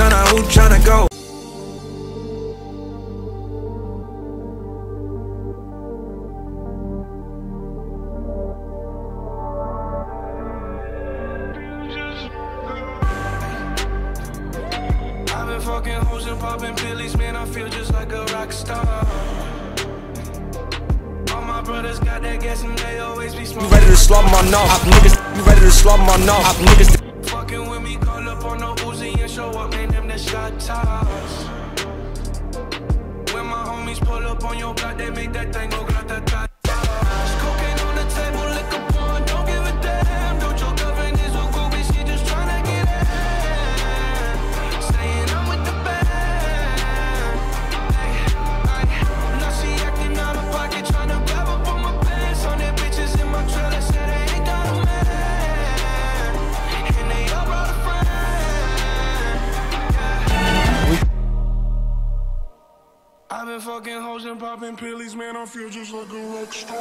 tryna, who tryna go? Fucking hoes and man, I feel just like a rock star. You ready to slaughter my knob? Niggas, you ready to slaughter my knob? Niggas up on the Uzi and show up, man, them the shot toss. When my homies pull up on your block, they make that thing go popping pillies, man. I feel just like a rock star.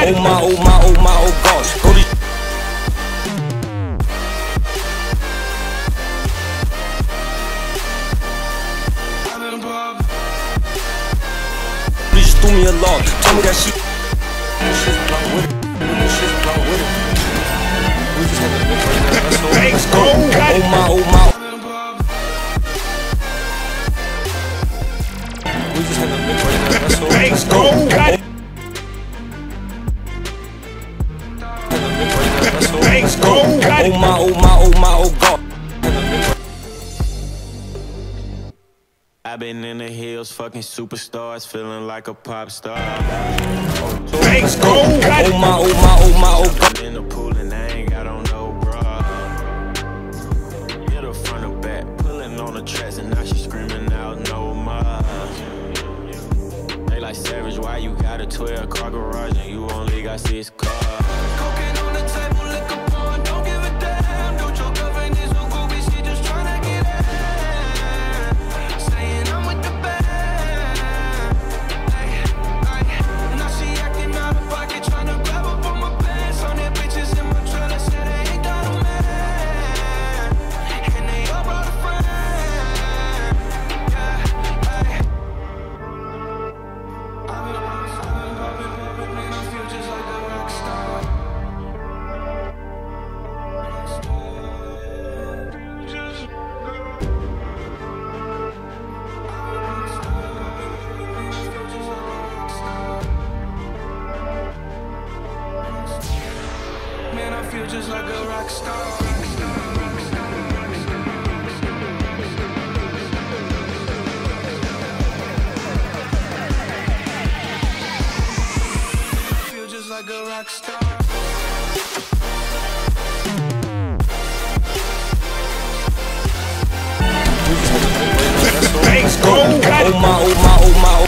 Oh my, oh my, oh my, oh gosh. Go me a log. Told me that she. This shit's with it. We just have a big right now. That's all. Let's go. Oh my, oh my. I've been popping. We just have a big right now. Let's go. Have a big right now. That's all. Let's go. Oh my, oh my, oh my, oh god. I've been in the hills, fucking superstars, feeling like a pop star. Let's go. Oh my, oh my, oh my, oh god. I'm in the pool and I ain't got on no bra. Hit her front or back, pulling on the tracks, and now she screaming out no more. They like savage, why you got a 12 car garage and you only got six cars? Like a rock star. Let's go. Oh my, oh my, oh my, oh.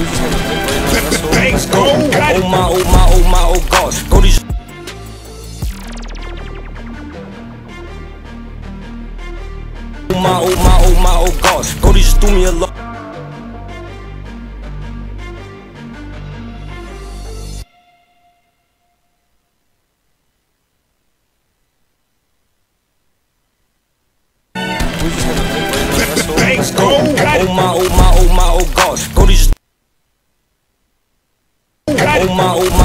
We just have a big right now. That's all. Let's go. Oh my, oh my, oh my, oh gosh. Go to Oh my, oh my, oh my, oh gosh. Go to just threw me a lot. We just have a big right now. That's all. Let's go. Oh my, oh my